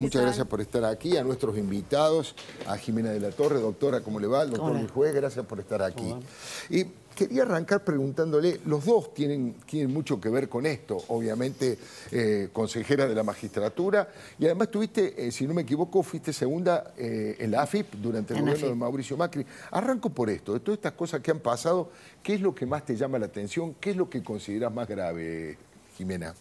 Muchas gracias por estar aquí, a nuestros invitados, a Jimena de la Torre, doctora, ¿cómo le va? El doctor Luis Juez, gracias por estar aquí. Y quería arrancar preguntándole, los dos tienen, tienen mucho que ver con esto, obviamente eh, consejera de la magistratura, y además tuviste, eh, si no me equivoco, fuiste segunda eh, en la AFIP durante el gobierno de Mauricio Macri. Arranco por esto, de todas estas cosas que han pasado, ¿qué es lo que más te llama la atención? ¿Qué es lo que consideras más grave, Jimena?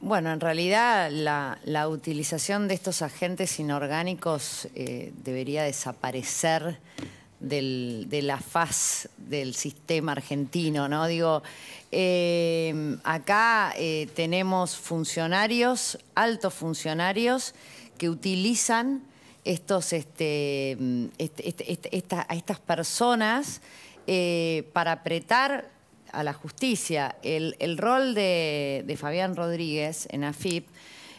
Bueno, en realidad la, utilización de estos agentes inorgánicos eh, debería desaparecer de la faz del sistema argentino, ¿no? Digo, eh, acá eh, tenemos funcionarios, altos funcionarios, que utilizan estos, este, este, este, a estas personas para apretar a la justicia. El, rol de, Fabián Rodríguez en AFIP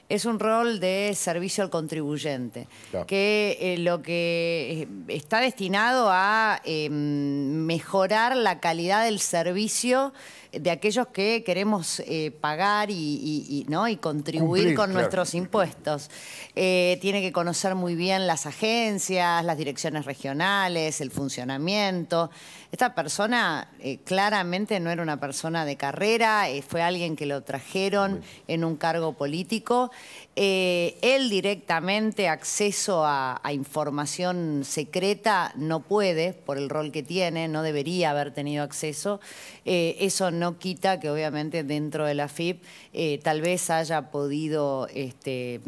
es un rol de servicio al contribuyente, que eh, lo que eh, está destinado a em, mejorar la calidad del servicio de aquellos que queremos eh, pagar y, ¿no? y contribuir con nuestros impuestos. tiene que conocer muy bien las agencias, las direcciones regionales, el funcionamiento. Esta persona claramente no era una persona de carrera, fue alguien que lo trajeron en un cargo político eh, él directamente acceso a, información secreta no puede, por el rol que tiene, no debería haber tenido acceso. Eh, eso no quita que obviamente dentro de la FIP eh, tal vez haya podido este,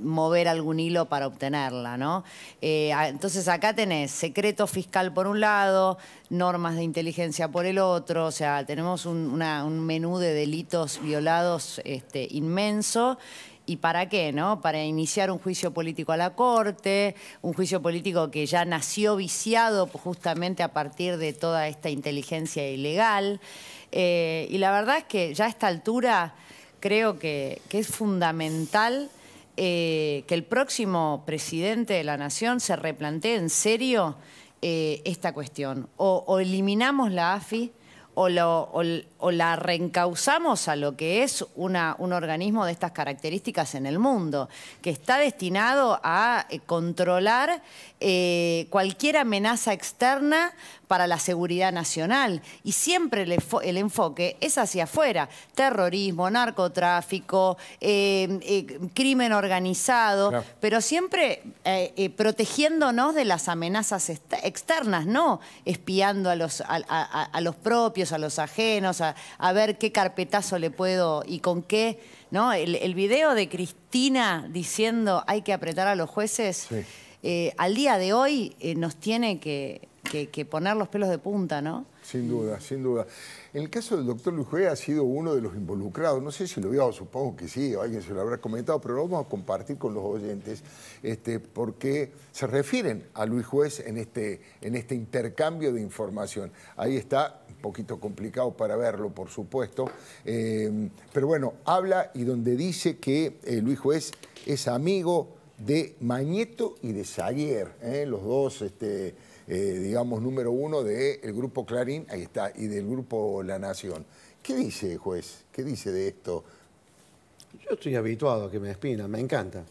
mover algún hilo para obtenerla. ¿no? entonces acá tenés secreto fiscal por un lado, normas de inteligencia por el otro, o sea, tenemos un, menú de delitos violados este, inmenso. ¿Y para qué? ¿no? Para iniciar un juicio político a la Corte, un juicio político que ya nació viciado justamente a partir de toda esta inteligencia ilegal. Eh, y la verdad es que ya a esta altura creo que, es fundamental eh, que el próximo presidente de la Nación se replantee en serio eh, esta cuestión. o eliminamos la AFI, o, la reencauzamos a lo que es un organismo de estas características en el mundo, que está destinado a eh, controlar eh, cualquier amenaza externa para la seguridad nacional. Y siempre el, enfoque es hacia afuera. Terrorismo, narcotráfico, eh, crimen organizado, pero siempre protegiéndonos de las amenazas externas, no espiando a los, a los propios a los ajenos, a, ver qué carpetazo le puedo y con qué. ¿no? El, video de Cristina diciendo hay que apretar a los jueces, eh, al día de hoy eh, nos tiene que, que poner los pelos de punta, ¿no? Sin duda, sin duda. En el caso del doctor Luis Juez ha sido uno de los involucrados, no sé si lo vio, supongo que sí, o alguien se lo habrá comentado, pero lo vamos a compartir con los oyentes, este, porque se refieren a Luis Juez en este, en este intercambio de información. Ahí está, poquito complicado para verlo, por supuesto, eh, pero bueno, habla y donde dice que eh, Luis Juez es amigo de Mañeto y de Zaguier, ¿eh? los dos... Este, eh, digamos, número uno del grupo Clarín, ahí está, y del grupo La Nación. ¿Qué dice, juez? ¿Qué dice de esto? Yo estoy habituado a que me despidan, me encanta.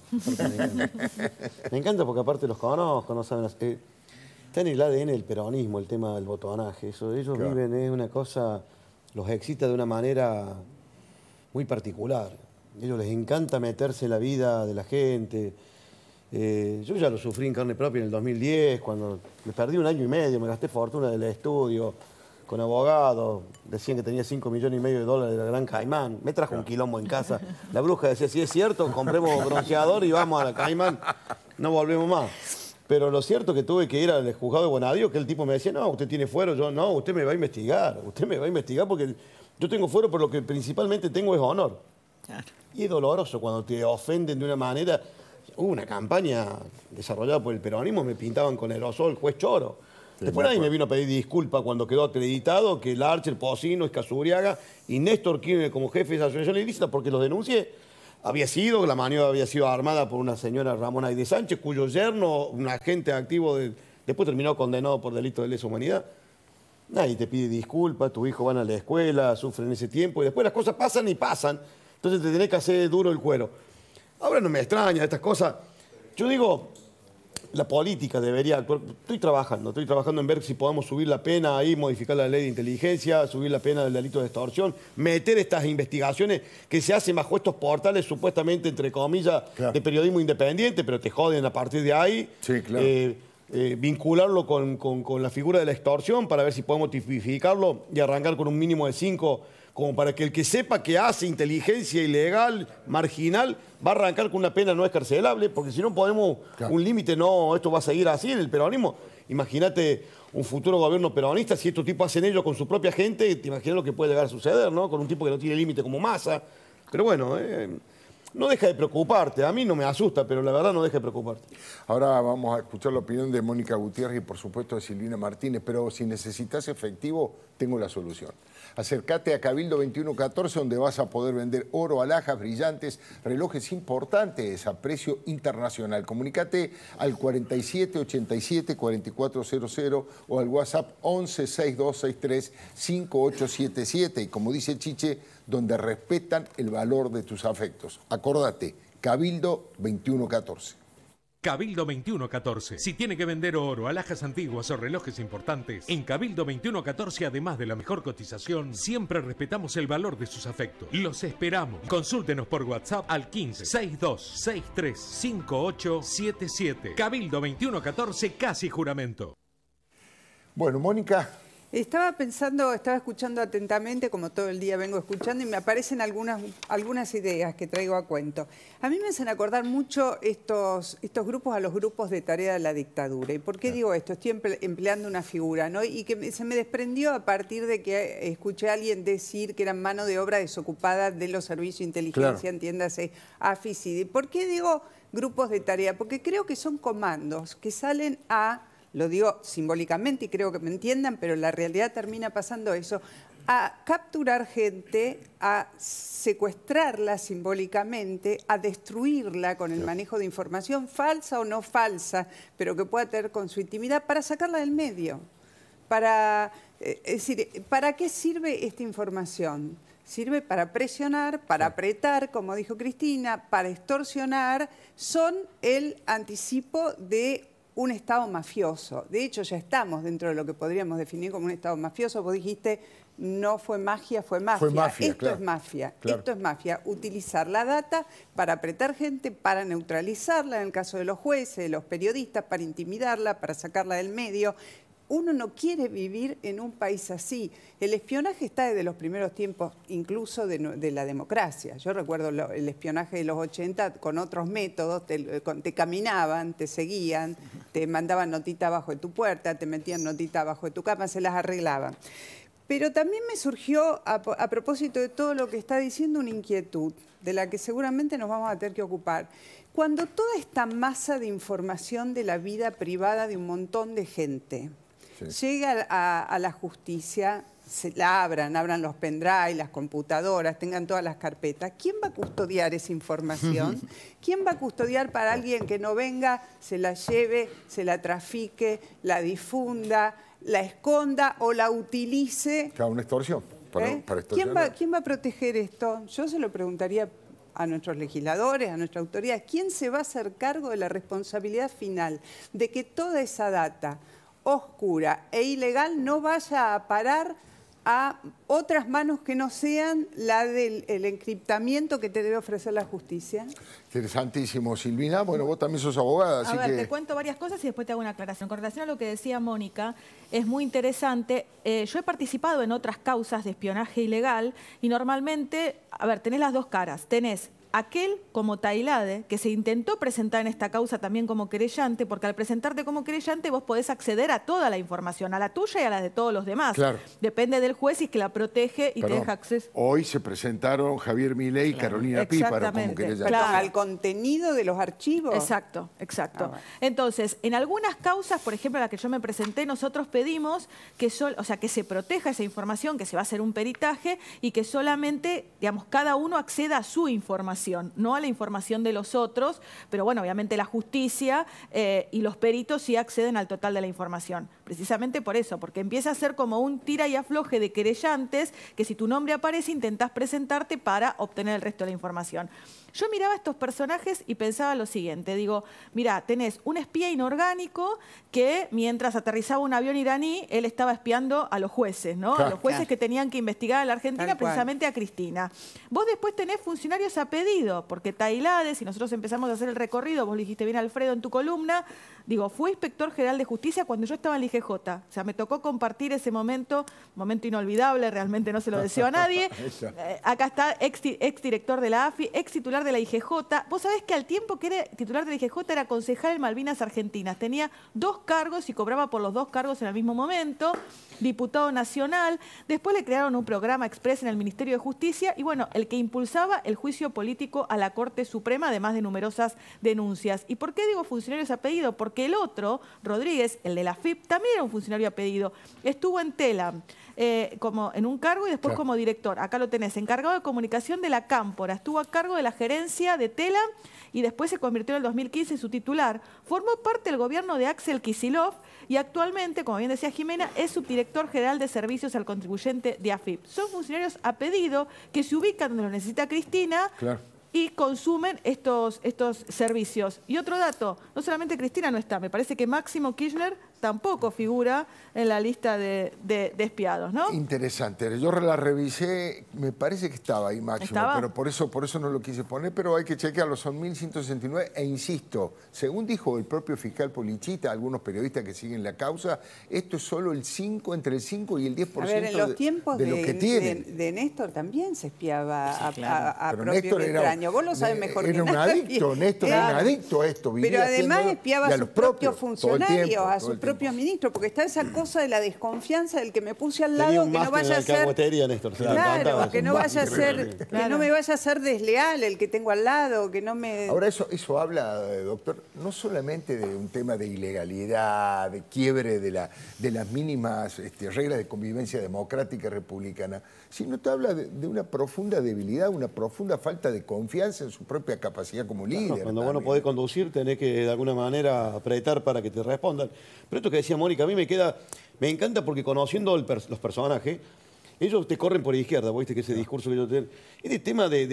Me encanta, porque aparte los conozco, no saben... Eh, está en el ADN el peronismo, el tema del botonaje. Eso, ellos viven, es una cosa, los excita de una manera muy particular. A ellos les encanta meterse en la vida de la gente, eh, yo ya lo sufrí en carne propia en el 2010, cuando me perdí un año y medio, me gasté fortuna del estudio, con abogados, decían que tenía 5 millones y medio de dólares de la Gran Caimán, me trajo un quilombo en casa. La bruja decía, si es cierto, compremos bronceador y vamos a la Caimán, no volvemos más. Pero lo cierto es que tuve que ir al juzgado de Bonadío, que el tipo me decía, no, usted tiene fuero, yo no, usted me va a investigar, usted me va a investigar porque yo tengo fuero, pero lo que principalmente tengo es honor. Y es doloroso cuando te ofenden de una manera hubo una campaña desarrollada por el peronismo, me pintaban con aerosol juez Choro. Después nadie me vino a pedir disculpas cuando quedó acreditado que Larcher, Pocino, Escazuriaga y Néstor Kirchner como jefe de esa asociación ilícita, porque los denuncié, había sido, la maniobra había sido armada por una señora Ramona de Sánchez, cuyo yerno, un agente activo, después terminó condenado por delito de lesa humanidad. Nadie te pide disculpas, tu hijo van a la escuela, sufren ese tiempo y después las cosas pasan y pasan. Entonces te tenés que hacer duro el cuero. Ahora no me extraña estas cosas. Yo digo, la política debería actuar. Estoy trabajando, estoy trabajando en ver si podemos subir la pena ahí, modificar la ley de inteligencia, subir la pena del delito de extorsión, meter estas investigaciones que se hacen bajo estos portales supuestamente, entre comillas, de periodismo independiente, pero te joden a partir de ahí. Sí, claro. Eh, eh, vincularlo con, la figura de la extorsión para ver si podemos tipificarlo y arrancar con un mínimo de cinco, como para que el que sepa que hace inteligencia ilegal, marginal, va a arrancar con una pena no escarcelable, porque si no ponemos un límite, no, esto va a seguir así en el peronismo. Imagínate un futuro gobierno peronista, si estos tipos hacen ello con su propia gente, te imaginas lo que puede llegar a suceder, ¿no? Con un tipo que no tiene límite como masa. Pero bueno, eh, no deja de preocuparte. A mí no me asusta, pero la verdad no deja de preocuparte. Ahora vamos a escuchar la opinión de Mónica Gutiérrez y por supuesto de Silvina Martínez, pero si necesitas efectivo, tengo la solución. Acércate a Cabildo 2114 donde vas a poder vender oro, alhajas, brillantes, relojes importantes a precio internacional. Comunícate al 4787 4400 o al WhatsApp 11 6263 5877 y como dice Chiche, donde respetan el valor de tus afectos. Acordate, Cabildo 2114. Cabildo 2114. Si tiene que vender oro, alhajas antiguas o relojes importantes, en Cabildo 2114, además de la mejor cotización, siempre respetamos el valor de sus afectos. Los esperamos. Consúltenos por WhatsApp al 15 62 63 5877. Cabildo 2114, casi juramento. Bueno, Mónica, estaba pensando, estaba escuchando atentamente, como todo el día vengo escuchando, y me aparecen algunas, algunas ideas que traigo a cuento. A mí me hacen acordar mucho estos, estos grupos a los grupos de tarea de la dictadura. ¿Y por qué digo esto? Estoy empleando una figura, ¿no? Y que se me desprendió a partir de que escuché a alguien decir que eran mano de obra desocupada de los servicios de inteligencia, entiéndase, AFICID. ¿Por qué digo grupos de tarea? Porque creo que son comandos que salen a lo digo simbólicamente y creo que me entiendan, pero la realidad termina pasando eso, a capturar gente, a secuestrarla simbólicamente, a destruirla con el manejo de información falsa o no falsa, pero que pueda tener con su intimidad, para sacarla del medio. Para, eh, es decir, ¿para qué sirve esta información? Sirve para presionar, para apretar, como dijo Cristina, para extorsionar, son el anticipo de un Estado mafioso. De hecho, ya estamos dentro de lo que podríamos definir como un Estado mafioso. Vos dijiste, no fue magia, fue mafia. Esto es mafia. Esto es mafia. Utilizar la data para apretar gente, para neutralizarla, en el caso de los jueces, de los periodistas, para intimidarla, para sacarla del medio uno no quiere vivir en un país así. El espionaje está desde los primeros tiempos, incluso de, la democracia. Yo recuerdo el espionaje de los 80 con otros métodos, te, caminaban, te seguían, te mandaban notita abajo de tu puerta, te metían notita abajo de tu cama, se las arreglaban. Pero también me surgió, a, a, propósito de todo lo que está diciendo, una inquietud de la que seguramente nos vamos a tener que ocupar. Cuando toda esta masa de información de la vida privada de un montón de gente llega a, la justicia, se la abran, abran los pendrive, las computadoras, tengan todas las carpetas. ¿Quién va a custodiar esa información? ¿Quién va a custodiar para alguien que no venga, se la lleve, se la trafique, la difunda, la esconda o la utilice? Claro, una extorsión. Para, ¿Eh? ¿Quién, va, ¿Quién va a proteger esto? Yo se lo preguntaría a nuestros legisladores, a nuestra autoridad, ¿quién se va a hacer cargo de la responsabilidad final de que toda esa data oscura e ilegal no vaya a parar a otras manos que no sean la del encriptamiento que te debe ofrecer la justicia? Interesantísimo, Silvina. Bueno, vos también sos abogada, así a ver, que... te cuento varias cosas y después te hago una aclaración. Con relación a lo que decía Mónica, es muy interesante. Eh, yo he participado en otras causas de espionaje ilegal y normalmente, a ver, tenés las dos caras. Tenés aquel como Tailade, que se intentó presentar en esta causa también como querellante, porque al presentarte como querellante vos podés acceder a toda la información, a la tuya y a la de todos los demás. Claro. Depende del juez y que la protege y te deja acceso. Hoy se presentaron Javier Milei y Carolina Píparo como querellantes. Claro, contenido de los archivos. Exacto, exacto. Ah, Entonces, en algunas causas, por ejemplo, la que yo me presenté, nosotros pedimos que, sol, o sea, que se proteja esa información, que se va a hacer un peritaje y que solamente, digamos, cada uno acceda a su información no a la información de los otros, pero bueno, obviamente la justicia eh, y los peritos sí acceden al total de la información. Precisamente por eso, porque empieza a ser como un tira y afloje de querellantes que si tu nombre aparece intentás presentarte para obtener el resto de la información. Yo miraba a estos personajes y pensaba lo siguiente, digo, mira, tenés un espía inorgánico que mientras aterrizaba un avión iraní, él estaba espiando a los jueces, ¿no? a los jueces que tenían que investigar a la Argentina, precisamente a Cristina. Vos después tenés funcionarios a pedido, porque Tailades, y nosotros empezamos a hacer el recorrido, vos lo dijiste bien Alfredo en tu columna, digo, fue inspector general de justicia cuando yo estaba en el O sea, me tocó compartir ese momento, momento inolvidable, realmente no se lo deseo a nadie. Eh, acá está ex, ex, director de la AFI, ex titular de la IGJ. Vos sabés que al tiempo que era titular de la IGJ era concejal en Malvinas Argentinas. Tenía dos cargos y cobraba por los dos cargos en el mismo momento. Diputado nacional. Después le crearon un programa express en el Ministerio de Justicia y bueno, el que impulsaba el juicio político a la Corte Suprema, además de numerosas denuncias. ¿Y por qué digo funcionarios a pedido? Porque el otro, Rodríguez, el de la FIP, también era un funcionario a pedido. Estuvo en Tela. Eh, como en un cargo y después como director. Acá lo tenés, encargado de comunicación de la Cámpora. Estuvo a cargo de la gerencia de Tela y después se convirtió en el 2015 en su titular. Formó parte del gobierno de Axel Kisilov y actualmente, como bien decía Jimena, es subdirector general de servicios al contribuyente de AFIP. Son funcionarios a pedido que se ubican donde lo necesita Cristina. Y consumen estos, estos servicios. Y otro dato, no solamente Cristina no está, me parece que Máximo Kirchner tampoco figura en la lista de, de, espiados, ¿no? Interesante. Yo la revisé, me parece que estaba ahí máximo, pero por eso, por eso no lo quise poner, pero hay que chequearlo, son 1.169, e insisto, según dijo el propio fiscal Polichita, algunos periodistas que siguen la causa, esto es solo el 5, entre el 5 y el 10% a ver, en los tiempos de, lo que tienen. De, Néstor también se espiaba a, a, propio Néstor era, Vos lo sabes mejor era que un adicto, Néstor era un adicto a esto. Pero además espiaba a sus propios funcionarios, a sus propios ministros, porque está esa cosa de la desconfianza del que me puse al lado, que no vaya a ser... Néstor, claro, que no vaya a ser, que no me vaya a ser desleal el que tengo al lado, que no me... Ahora eso, eso habla, eh, doctor, no solamente de un tema de ilegalidad, de quiebre de, la, de las mínimas este, reglas de convivencia democrática y republicana, sino te habla de, una profunda debilidad, una profunda falta de confianza en su propia capacidad como líder. cuando vos no podés conducir, tenés que de alguna manera apretar para que te respondan. Pero esto que decía Mónica, a mí me queda, me encanta porque conociendo los personajes, ellos te corren por la izquierda, ¿viste? Que ese discurso que ellos tienen. Este tema de,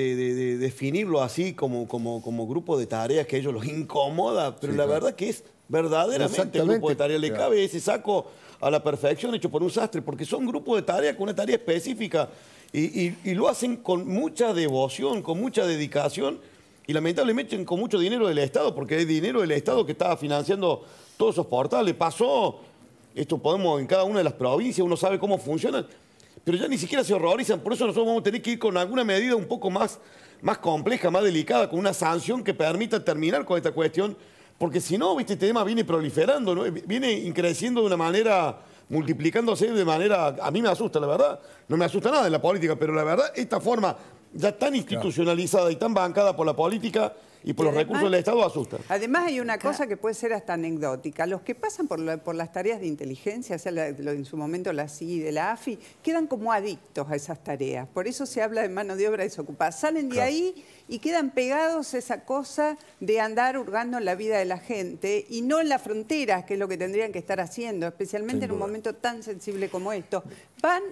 definirlo así como, como, como, grupo de tareas que a ellos los incomoda, pero la verdad que es verdaderamente un grupo de tareas. Le cabe ese saco a la perfección hecho por un sastre, porque son grupos de tareas con una tarea específica y, lo hacen con mucha devoción, con mucha dedicación y lamentablemente con mucho dinero del Estado, porque es dinero del Estado que estaba financiando todos esos portales. Pasó, esto podemos en cada una de las provincias, uno sabe cómo funcionan, pero ya ni siquiera se horrorizan, por eso nosotros vamos a tener que ir con alguna medida un poco más, más compleja, más delicada, con una sanción que permita terminar con esta cuestión porque si no, este tema viene proliferando, ¿no? viene creciendo de una manera, multiplicándose de manera, a mí me asusta, la verdad, no me asusta nada en la política, pero la verdad, esta forma ya tan institucionalizada y tan bancada por la política y por los recursos del Estado asustan. Además hay una cosa que puede ser hasta anecdótica. Los que pasan por, las tareas de inteligencia, o sea, en su momento la CI de la AFI, quedan como adictos a esas tareas. Por eso se habla de mano de obra desocupada. Salen de ahí y quedan pegados a esa cosa de andar hurgando en la vida de la gente y no en las fronteras, que es lo que tendrían que estar haciendo, especialmente en un momento tan sensible como esto. Van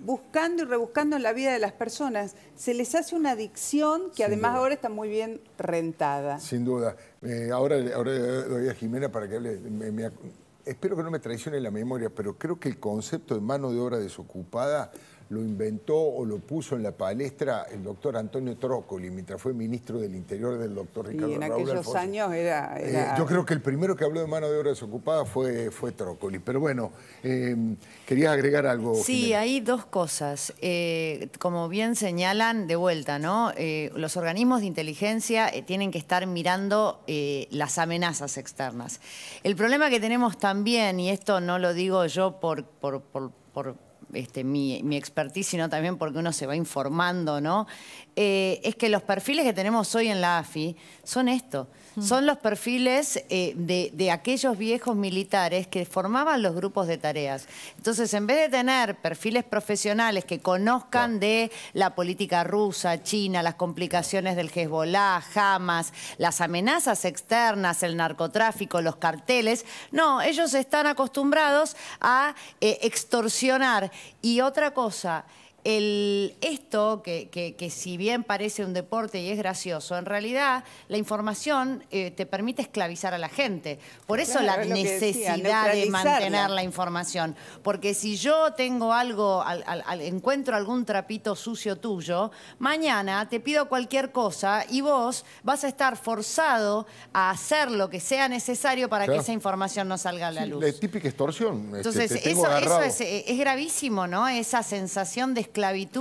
buscando y rebuscando en la vida de las personas. Se les hace una adicción que además ahora está muy bien rentada. Sin duda. Eh, ahora, ahora doy a Jimena para que hable. espero que no me traicione la memoria, pero creo que el concepto de mano de obra desocupada lo inventó o lo puso en la palestra el doctor Antonio Trócoli, mientras fue ministro del Interior del doctor Ricardo Y en aquellos años eh, era, yo creo que el primero que habló de mano de obra desocupada fue, fue Trócoli. Pero bueno, eh, querías agregar algo. Sí, hay dos cosas. Eh, como bien señalan, de vuelta, ¿no? los organismos de inteligencia tienen que estar mirando las amenazas externas. El problema que tenemos también, y esto no lo digo yo por, por, por este, mi, mi, expertise, sino también porque uno se va informando, ¿no? Eh, es que los perfiles que tenemos hoy en la AFI son esto. Son los perfiles eh, de, aquellos viejos militares que formaban los grupos de tareas. Entonces, en vez de tener perfiles profesionales que conozcan de la política rusa, China, las complicaciones del Hezbollah, Hamas, las amenazas externas, el narcotráfico, los carteles, no, ellos están acostumbrados a eh, extorsionar. Y otra cosa, el, esto, que, que, si bien parece un deporte y es gracioso, en realidad la información eh, te permite esclavizar a la gente. Por eso la necesidad de mantener la información. Porque si yo tengo algo, al, encuentro algún trapito sucio tuyo, mañana te pido cualquier cosa y vos vas a estar forzado a hacer lo que sea necesario para que esa información no salga a la luz. La típica extorsión. Este, Entonces, eso, eso es, es, gravísimo, ¿no? Esa sensación de esclavitud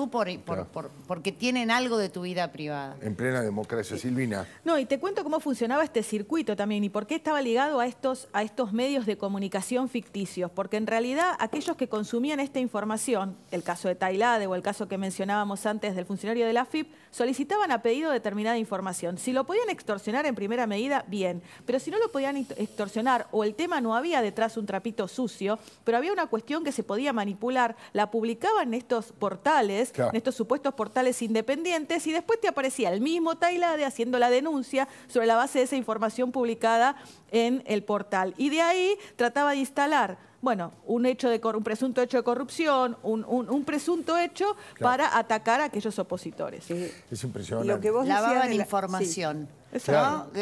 por, porque tienen algo de tu vida privada. En plena democracia, Silvina. No, y te cuento cómo funcionaba este circuito también y por qué estaba ligado a estos, a estos medios de comunicación ficticios. Porque en realidad aquellos que consumían esta información, el caso de Tailade o el caso que mencionábamos antes del funcionario de la FIP, solicitaban a pedido determinada información. Si lo podían extorsionar en primera medida, bien. Pero si no lo podían extorsionar o el tema no había detrás un trapito sucio, pero había una cuestión que se podía manipular, la publicaban estos portales, en estos supuestos portales independientes, y después te aparecía el mismo Tailade haciendo la denuncia sobre la base de esa información publicada en el portal. Y de ahí trataba de instalar bueno, un, hecho de, un presunto hecho de corrupción, un, presunto hecho para atacar a aquellos opositores. Es impresionante. Lo que vos Lavaban información.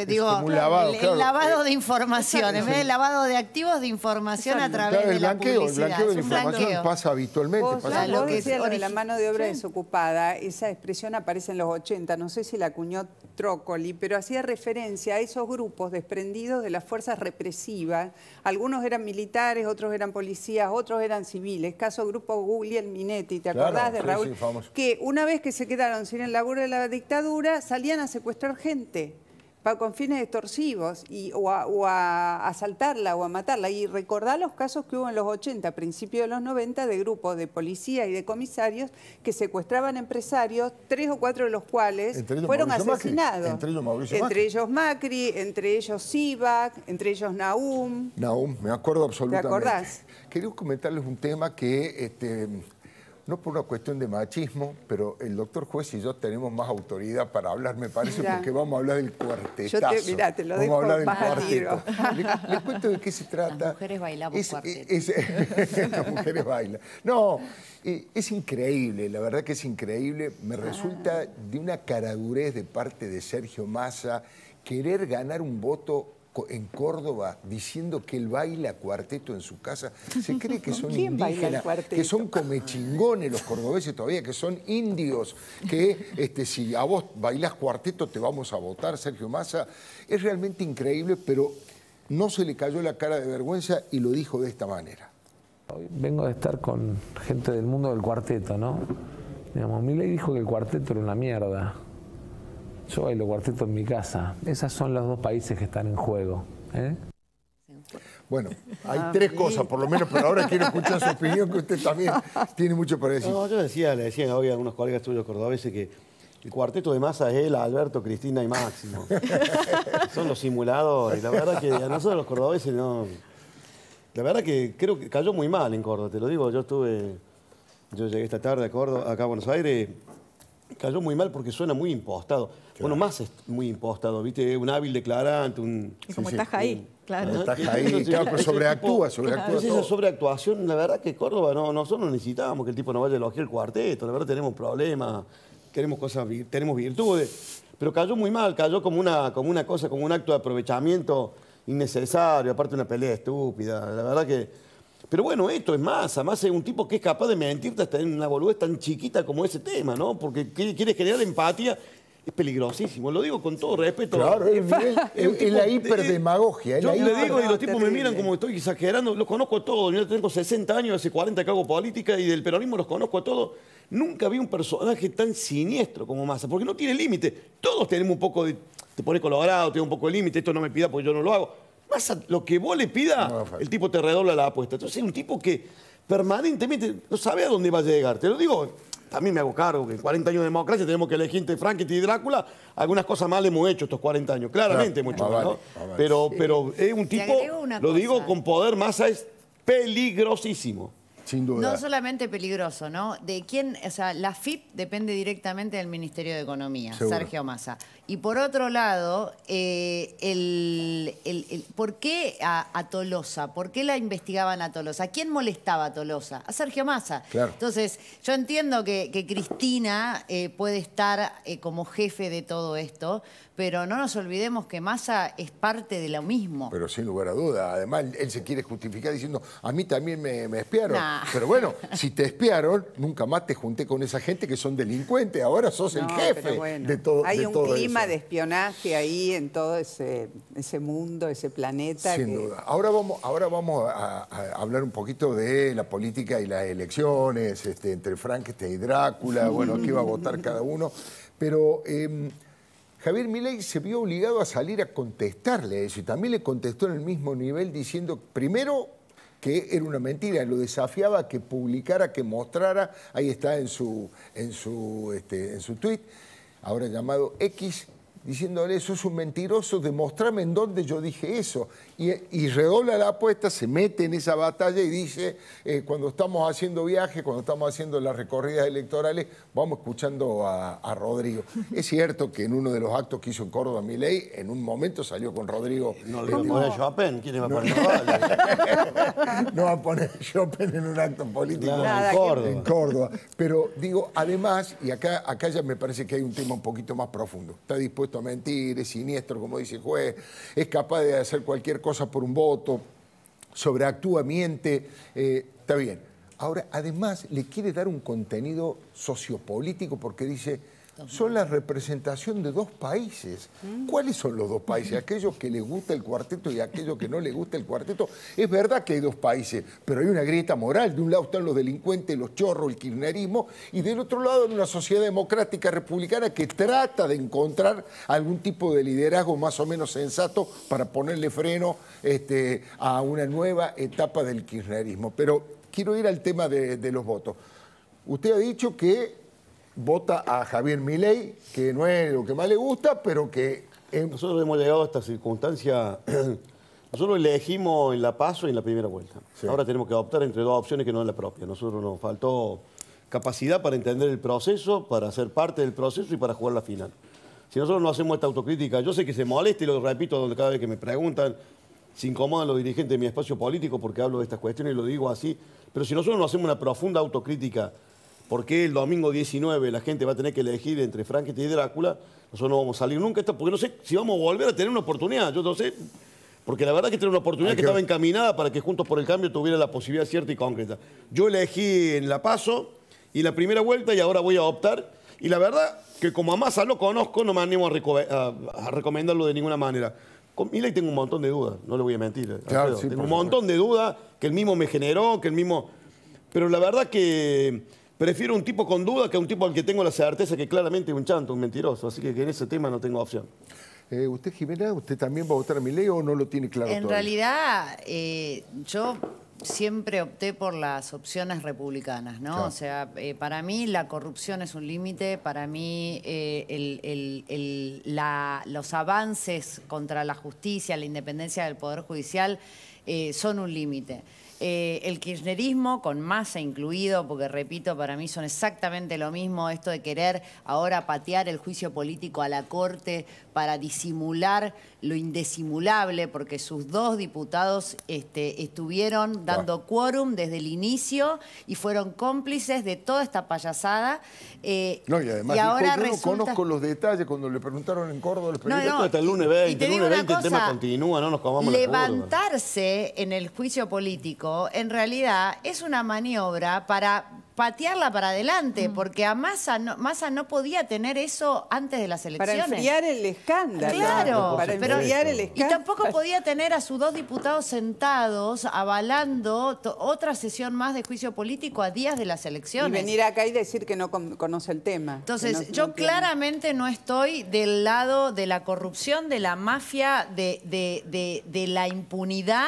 Digo, un lavado, el, lavado de información, en vez de lavado de activos de información a través de la publicidad. El blanqueo de información pasa habitualmente. Vos, pasa lo que decía lo de la mano de obra desocupada, esa expresión aparece en los 80, no sé si la acuñó Trócoli, pero hacía referencia a esos grupos desprendidos de las fuerzas represivas. Algunos eran militares, otros eran policías, otros eran civiles. Caso grupo Gugliel Minetti, ¿te acordás de Raúl? que una vez que se quedaron sin el laburo de la dictadura, salían a secuestrar gente con fines extorsivos y, o, a, asaltarla o a matarla. Y recordar los casos que hubo en los 80, principios de los 90, de grupos de policía y de comisarios que secuestraban empresarios, tres o cuatro de los cuales fueron asesinados. Entre ellos Mauricio Macri. Entre ellos Macri, entre ellos Sivac, entre ellos Naum. Naum, me acuerdo absolutamente. ¿Te acordás? Quería comentarles un tema que... Este, no por una cuestión de machismo, pero el doctor juez y yo tenemos más autoridad para hablar, me parece, porque vamos a hablar del cuartetazo. Yo te, mirá, te lo vamos a hablar del cuarteto. Les, cuento de qué se trata. Las mujeres bailamos cuarteto. las mujeres bailan. No, es increíble, la verdad que es increíble. Me resulta de una caradurez de parte de Sergio Massa querer ganar un voto en Córdoba diciendo que él baila cuarteto en su casa. Se cree que son indígenas, que son comechingones los cordobeses todavía, que son indios, que este, si a vos bailás cuarteto te vamos a votar, Sergio Massa. Es realmente increíble, pero no se le cayó la cara de vergüenza y lo dijo de esta manera. Hoy vengo de estar con gente del mundo del cuarteto, ¿no? Digamos, Milei dijo que el cuarteto era una mierda. Yo bailo cuarteto en mi casa. Esos son los dos países que están en juego. ¿eh? Bueno, hay ah, tres cosas por lo menos, pero ahora quiero escuchar su opinión, que usted también tiene mucho para decir. No, yo decía, le decían hoy a algunos colegas tuyos cordobeses que el cuarteto de masa es él, Alberto, Cristina y Máximo. Son los simuladores. La verdad que a nosotros los cordobeses no... La verdad que creo que cayó muy mal en Córdoba, te lo digo. Yo estuve... Yo llegué esta tarde a Córdoba, acá a Buenos Aires Cayó muy mal porque suena muy impostado. Bueno, más es muy impostado, ¿viste? Un hábil declarante, un... Y como estás ahí, claro. Estás ahí, claro, pero sobreactúa, sobreactúa Esa sobreactuación, la verdad que Córdoba, no, nosotros necesitábamos que el tipo nos vaya a elogiar el cuarteto, la verdad tenemos problemas, queremos cosas, tenemos virtudes, pero cayó muy mal, cayó como una, como una cosa, como un acto de aprovechamiento innecesario, aparte una pelea estúpida, la verdad que pero bueno, esto es más, además es un tipo que es capaz de mentirte hasta en una boludez tan chiquita como ese tema, ¿no? Porque quiere generar empatía es peligrosísimo, lo digo con todo respeto. Claro, es, la hiperdemagogia. Yo le digo y los tipos me miran como estoy exagerando, los conozco a todos, yo tengo 60 años, hace 40 que hago política y del peronismo los conozco a todos. Nunca vi un personaje tan siniestro como Massa, porque no tiene límite. Todos tenemos un poco de, te pone colorado, tiene un poco de límite, esto no me pida porque yo no lo hago lo que vos le pidas, el tipo te redobla la apuesta. Entonces es un tipo que permanentemente no sabe a dónde va a llegar. Te lo digo, también me hago cargo que en 40 años de democracia tenemos que elegir entre Frankenstein y Drácula. Algunas cosas mal hemos hecho estos 40 años, claramente mucho ¿no? Pero, pero es un tipo, lo digo con poder, masa es peligrosísimo. No solamente peligroso, ¿no? De quién, o sea, la FIP depende directamente del Ministerio de Economía, Sergio Massa. Y por otro lado, eh, el, ¿por qué a, Tolosa? ¿Por qué la investigaban a Tolosa? ¿A quién molestaba a Tolosa? A Sergio Massa. Entonces, yo entiendo que, Cristina eh, puede estar eh, como jefe de todo esto, pero no nos olvidemos que Massa es parte de lo mismo. Pero sin lugar a duda. Además, él se quiere justificar diciendo, a mí también me, espiaron. Pero bueno, si te espiaron, nunca más te junté con esa gente que son delincuentes. Ahora sos el jefe de todo Hay un clima de espionaje ahí en todo ese, ese mundo, ese planeta. Sin duda. Ahora vamos, ahora vamos a, hablar un poquito de la política y las elecciones, este, entre Frankenstein y Drácula, bueno, aquí va a votar cada uno. Pero... Em, Javier Milei se vio obligado a salir a contestarle a eso y también le contestó en el mismo nivel diciendo, primero, que era una mentira, lo desafiaba a que publicara, que mostrara, ahí está en su, en su, este, en su tweet, ahora llamado X, diciéndole, eso es un mentiroso, demostrame en dónde yo dije eso. Y, redobla la apuesta, se mete en esa batalla y dice, eh, cuando estamos haciendo viajes, cuando estamos haciendo las recorridas electorales, vamos escuchando a, Rodrigo. es cierto que en uno de los actos que hizo en Córdoba ley, en un momento salió con Rodrigo. No le va a poner Chopin, ¿quién le va a poner No va a poner Chopin en un acto político en, Córdoba. Pero digo, además, y acá, acá ya me parece que hay un tema un poquito más profundo. Está dispuesto a mentir, es siniestro, como dice el juez, es capaz de hacer cualquier cosa por un voto, sobreactúa, miente, eh, está bien. Ahora, además, le quiere dar un contenido sociopolítico porque dice, son la representación de dos países. ¿Cuáles son los dos países? Aquellos que les gusta el cuarteto y aquellos que no les gusta el cuarteto. Es verdad que hay dos países, pero hay una grieta moral. De un lado están los delincuentes, los chorros, el kirchnerismo, y del otro lado una sociedad democrática republicana que trata de encontrar algún tipo de liderazgo más o menos sensato para ponerle freno este, a una nueva etapa del kirchnerismo. Pero quiero ir al tema de los votos. Usted ha dicho que vota a Javier Milei, que no es lo que más le gusta, pero que... Nosotros hemos llegado a esta circunstancia... Nosotros elegimos en la paso y en la primera vuelta. Ahora tenemos que optar entre dos opciones que no es la propia. Nosotros nos faltó capacidad para entender el proceso, para ser parte del proceso y para jugar la final. Si nosotros no hacemos esta autocrítica, yo sé que se molesta y lo repito donde cada vez que me preguntan, se incomodan los dirigentes de mi espacio político porque hablo de estas cuestiones y lo digo así, pero si nosotros no hacemos una profunda autocrítica ¿Por qué el domingo 19 la gente va a tener que elegir entre Frankenstein y Drácula? Nosotros no vamos a salir nunca, porque no sé si vamos a volver a tener una oportunidad, yo no sé. Porque la verdad que tiene una oportunidad que, estaba encaminada para que Juntos por el Cambio tuviera la posibilidad cierta y concreta. Yo elegí en La Paso y la primera vuelta y ahora voy a optar. Y la verdad que como a Massa lo conozco, no me animo a, recomendarlo de ninguna manera. Con Miley tengo un montón de dudas, no le voy a mentir. tengo un montón de dudas que el mismo me generó, que el mismo... Pero la verdad que Prefiero un tipo con duda que un tipo al que tengo la certeza que claramente es un chanto, un mentiroso. Así que en ese tema no tengo opción. Eh, ¿Usted, Jimena, usted también va a votar a mi ley o no lo tiene claro En realidad, eh, yo siempre opté por las opciones republicanas, ¿no? O sea, eh, para mí la corrupción es un límite, para mí los avances contra la justicia, la independencia del Poder Judicial son un límite. Eh, el kirchnerismo, con masa incluido, porque repito, para mí son exactamente lo mismo, esto de querer ahora patear el juicio político a la Corte para disimular lo indesimulable, porque sus dos diputados este, estuvieron dando quórum desde el inicio y fueron cómplices de toda esta payasada. Eh, no, y además, ahora yo no conozco los detalles cuando le preguntaron en Córdoba. los no, no, hasta el lunes 20, el lunes 20 el tema continúa, no nos comamos Levantarse en el juicio político, en realidad, es una maniobra para patearla para adelante, mm. porque a Massa no, Massa no podía tener eso antes de las elecciones. Para enfriar el escándalo. Claro, para enfriar el escándalo. Y tampoco podía tener a sus dos diputados sentados avalando otra sesión más de juicio político a días de las elecciones. Y venir acá y decir que no conoce el tema. Entonces, yo claramente no estoy del lado de la corrupción, de la mafia, de, de, la impunidad,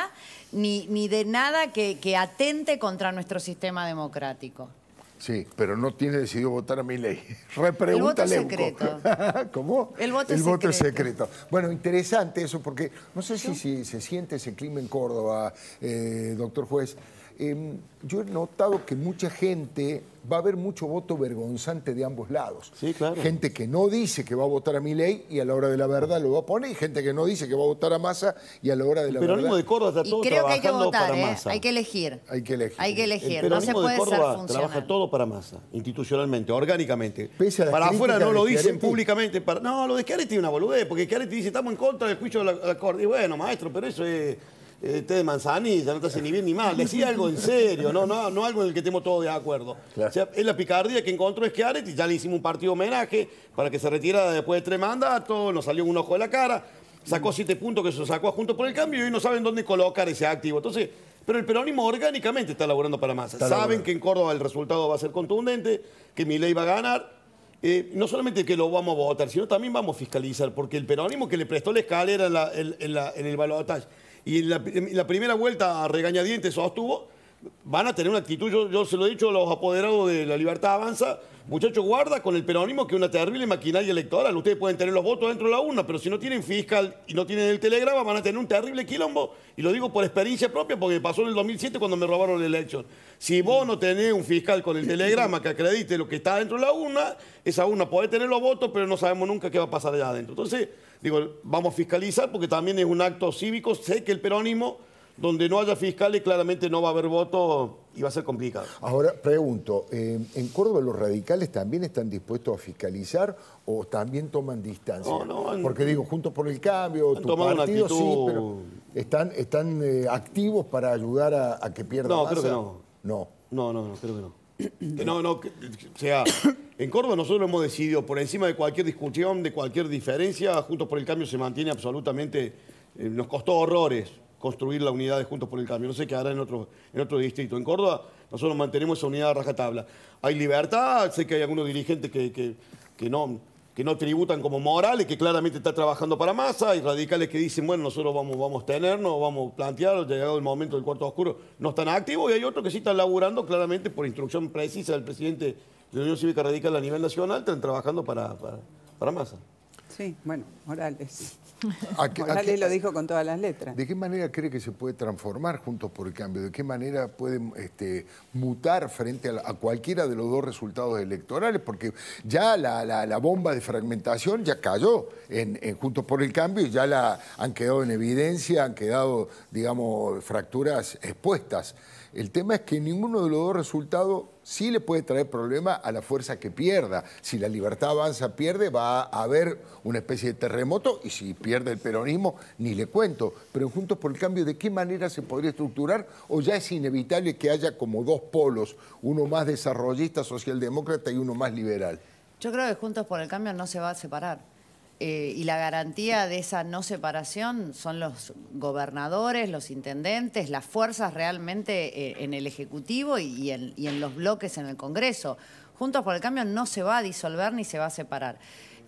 ni, ni de nada que, que atente contra nuestro sistema democrático. Sí, pero no tiene decidido votar a mi ley. Repregúntale. El voto secreto. ¿Cómo? El voto El voto secreto. Bueno, interesante eso, porque no sé si, se siente ese clima en Córdoba, eh, doctor juez. em, yo he notado que mucha gente va a haber mucho voto vergonzante de ambos lados. Sí, claro. Gente que no dice que va a votar a mi ley y a la hora de la verdad lo va a poner, y gente que no dice que va a votar a Massa y a la hora de la El peronismo verdad... de Córdoba está Y todo creo que hay que trabajando votar, para ¿eh? Massa. Hay que elegir. Hay que elegir. Hay que El elegir. No se puede de ser Córdoba funcional. trabaja todo para masa, institucionalmente, orgánicamente. Pese a las Para afuera no lo dicen públicamente. Para... No, lo de Schiaretti es una boludez, porque Schiaretti dice, estamos en contra del juicio de la, la Corte. Y bueno, maestro, pero eso es eh, té de manzanilla, no te hace ni bien ni mal. Decía algo en serio, no, no, no algo en el que estemos todos de acuerdo. O sea, es la picardía que encontró Schiaretti, ya le hicimos un partido homenaje para que se retirara después de tres mandatos, nos salió un ojo de la cara, sacó siete puntos que se sacó a Juntos por el Cambio y hoy no saben dónde colocar ese activo. Entonces, pero el peronismo orgánicamente está laburando para Massa. Saben laburando. que en Córdoba el resultado va a ser contundente, que Milei va a ganar. Eh, no solamente que lo vamos a votar, sino también vamos a fiscalizar, porque el peronismo que le prestó la escalera en, la- en- en la- en el balotaje y en la, en la primera vuelta a regañadientes sostuvo, van a tener una actitud, yo, se lo he dicho a los apoderados de la Libertad Avanza, muchachos, guarda con el peronismo que es una terrible maquinaria electoral. Ustedes pueden tener los votos dentro de la urna, pero si no tienen fiscal y no tienen el telegrama, van a tener un terrible quilombo. Y lo digo por experiencia propia, porque pasó en el 2007 cuando me robaron la elección. Si vos no tenés un fiscal con el telegrama que acredite lo que está dentro de la urna, esa urna puede tener los votos, pero no sabemos nunca qué va a pasar allá adentro. Entonces, digo, vamos a fiscalizar porque también es un acto cívico. Sé que el peronismo, donde no haya fiscales, claramente no va a haber votos y va a ser complicado. Ahora, pregunto, eh, ¿en Córdoba los radicales también están dispuestos a fiscalizar o también toman distancia? No, no, han- Porque digo, Juntos por el Cambio, tu partido sí, actitud- pero ¿están, están eh, activos para ayudar a, a que pierda No, creo que no. No. No, no, no, creo que no. Que no, no, que- o sea, en Córdoba nosotros hemos decidido, por encima de cualquier discusión, de cualquier diferencia, Juntos por el Cambio se mantiene absolutamente, eh, nos costó horrores construir la unidad de Juntos por el Cambio, no sé qué hará en otro, en otro distrito. En Córdoba nosotros mantenemos esa unidad a rajatabla. Hay libertad, sé que hay algunos dirigentes que, que- que no, que no tributan como Morales, que claramente está trabajando para masa, hay radicales que dicen, bueno, nosotros vamos, vamos a tenernos, vamos a plantear, llegado el momento del cuarto oscuro, no están activos, y hay otros que sí están laburando claramente por instrucción precisa del presidente de la Unión Cívica Radical a nivel nacional, están trabajando para, para, para masa. Sí, bueno, Morales. ¿A qué- a Morales qué- lo dijo con todas las letras. ¿De qué manera cree que se puede transformar Juntos por el Cambio? ¿De qué manera puede este, mutar frente a, la- a cualquiera de los dos resultados electorales? Porque ya la, la- la bomba de fragmentación ya cayó en, en Juntos por el Cambio y ya la, han quedado en evidencia, han quedado, digamos, fracturas expuestas. El tema es que ninguno de los dos resultados sí le puede traer problema a la fuerza que pierda. Si la libertad avanza, pierde, va a haber una especie de terremoto y si pierde el peronismo, ni le cuento. Pero Juntos por el Cambio, ¿de qué manera se podría estructurar? ¿O ya es inevitable que haya como dos polos, uno más desarrollista, socialdemócrata y uno más liberal? Yo creo que Juntos por el Cambio no se va a separar. Eh, y la garantía de esa no separación son los gobernadores, los intendentes, las fuerzas realmente eh, en el Ejecutivo y, en los bloques en el Congreso. Juntos por el Cambio no se va a disolver ni se va a separar.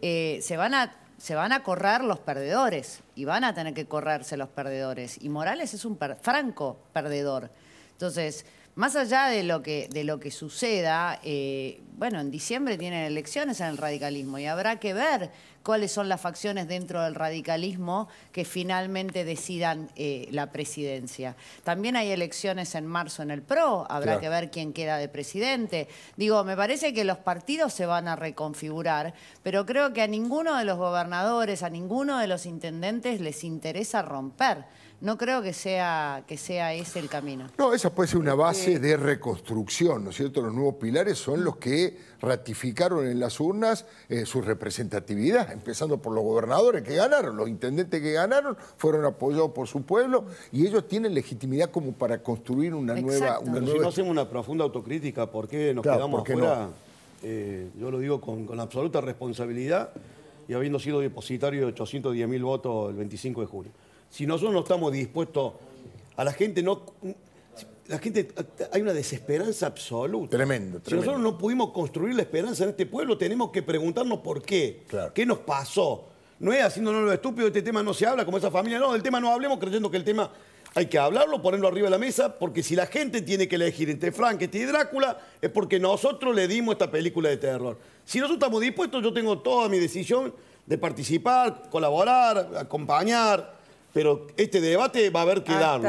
Eh, se, van a, se van a correr los perdedores y van a tener que correrse los perdedores. Y Morales es un per- franco perdedor. Entonces, más allá de lo que, de lo que suceda, eh, bueno, en diciembre tienen elecciones en el radicalismo y habrá que ver cuáles son las facciones dentro del radicalismo que finalmente decidan eh, la presidencia. También hay elecciones en marzo en el PRO, habrá Claro. que ver quién queda de presidente. Digo, me parece que los partidos se van a reconfigurar, pero creo que a ninguno de los gobernadores, a ninguno de los intendentes les interesa romper. No creo que sea, que sea ese el camino. No, esa puede ser una base de reconstrucción, ¿no es cierto? Los nuevos pilares son los que ratificaron en las urnas eh, su representatividad, empezando por los gobernadores que ganaron, los intendentes que ganaron, fueron apoyados por su pueblo y ellos tienen legitimidad como para construir una nueva... Exacto. Una Pero si no hacemos una profunda autocrítica, ¿por qué nos Claro, quedamos ¿por qué afuera? no? Eh, yo lo digo con, con absoluta responsabilidad y habiendo sido depositario de 810 mil votos el 25 de junio. Si nosotros no estamos dispuestos, a la gente no... La gente, hay una desesperanza absoluta. Tremendo, Si tremendo. nosotros no pudimos construir la esperanza en este pueblo, tenemos que preguntarnos por qué. Claro. ¿Qué nos pasó? No es haciéndonos lo estúpido, este tema no se habla como esa familia. No, del tema no hablemos creyendo que el tema hay que hablarlo, ponerlo arriba de la mesa, porque si la gente tiene que elegir entre Frankenstein y Drácula, es porque nosotros le dimos esta película de terror. Si nosotros estamos dispuestos, yo tengo toda mi decisión de participar, colaborar, acompañar, pero este debate va a haber que darlo.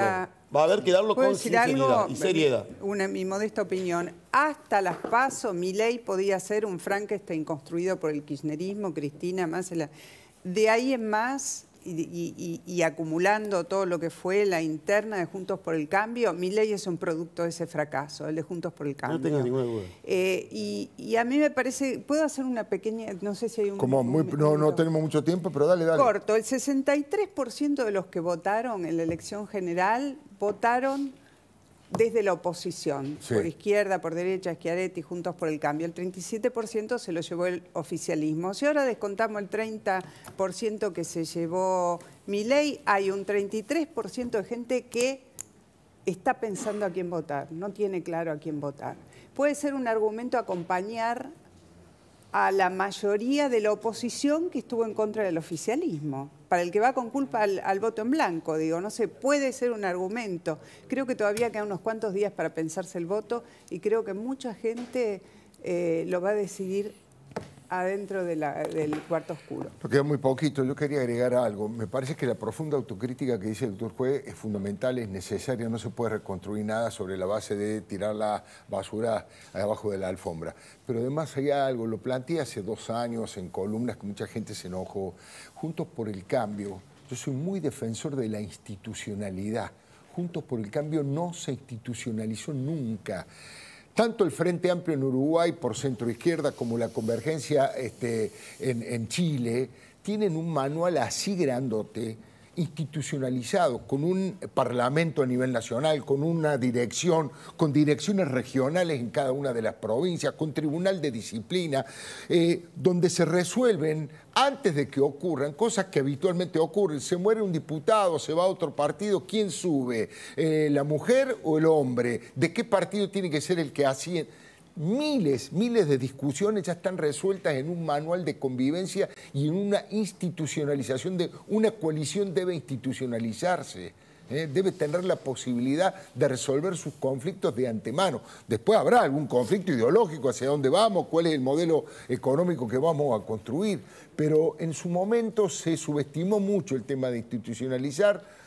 Va a haber que darlo ¿Puedo con sinceridad algo? y seriedad. Una, mi modesta opinión. Hasta las PASO, mi ley podía ser un Frankenstein construido por el kirchnerismo, Cristina, más... la- De ahí en más, y, y- y- y acumulando todo lo que fue la interna de Juntos por el Cambio, mi ley es un producto de ese fracaso, el de Juntos por el Cambio. No tengo ninguna duda. Eh, y, y a mí me parece, puedo hacer una pequeña, no sé si hay un... Como muy- un no, no tenemos mucho tiempo, pero dale, dale. Corto, el 63% de los que votaron en la elección general votaron desde la oposición, Sí. por izquierda, por derecha, Schiaretti, Juntos por el Cambio. El 37% se lo llevó el oficialismo. Si ahora descontamos el 30% que se llevó Milei, hay un 33% de gente que está pensando a quién votar, no tiene claro a quién votar. Puede ser un argumento acompañar a la mayoría de la oposición que estuvo en contra del oficialismo, para el que va con culpa al, voto en blanco, digo, no sé, puede ser un argumento. Creo que todavía quedan unos cuantos días para pensarse el voto y creo que mucha gente eh, lo va a decidir adentro de la- del cuarto oscuro. Nos queda muy poquito. Yo quería agregar algo. Me parece que la profunda autocrítica que dice el doctor Juez es fundamental, es necesaria. No se puede reconstruir nada sobre la base de tirar la basura abajo de la alfombra. Pero además hay algo, lo planteé hace dos años en columnas que mucha gente se enojó. Juntos por el cambio. Yo soy muy defensor de la institucionalidad. Juntos por el cambio no se institucionalizó nunca. Tanto el Frente Amplio en Uruguay por centro izquierda como la convergencia este, en, en Chile tienen un manual así grandote, institucionalizado, con un parlamento a nivel nacional, con una dirección, con direcciones regionales en cada una de las provincias, con tribunal de disciplina, eh, donde se resuelven antes de que ocurran cosas que habitualmente ocurren. Se muere un diputado, se va a otro partido, ¿quién sube? Eh, ¿La mujer o el hombre? ¿De qué partido tiene que ser el que así? Miles, miles de discusiones ya están resueltas en un manual de convivencia y en una institucionalización de una coalición debe institucionalizarse. ¿eh? Debe tener la posibilidad de resolver sus conflictos de antemano. Después habrá algún conflicto ideológico hacia dónde vamos, cuál es el modelo económico que vamos a construir. Pero en su momento se subestimó mucho el tema de institucionalizar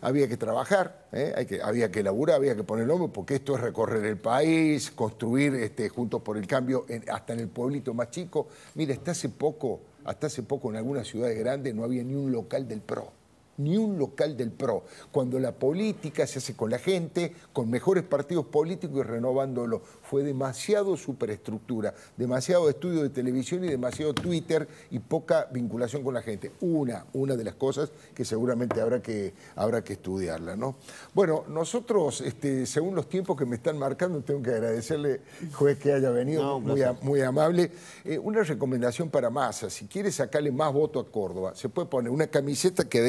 había que trabajar, ¿eh? Hay que, había que laburar, había que poner el hombro, porque esto es recorrer el país, construir este, juntos por el cambio, hasta en el pueblito más chico. Mira, hasta hace poco, hasta hace poco en algunas ciudades grandes no había ni un local del PRO, ni un local del PRO. Cuando la política se hace con la gente, con mejores partidos políticos y renovándolo, fue demasiado superestructura, demasiado estudio de televisión y demasiado Twitter y poca vinculación con la gente. Una, una de las cosas que seguramente habrá que, habrá que estudiarla. ¿no? Bueno, nosotros, este, según los tiempos que me están marcando, tengo que agradecerle, juez, que haya venido, No, muy, a- muy amable. Eh, una recomendación para Massa, si quiere sacarle más voto a Córdoba, se puede poner una camiseta que dé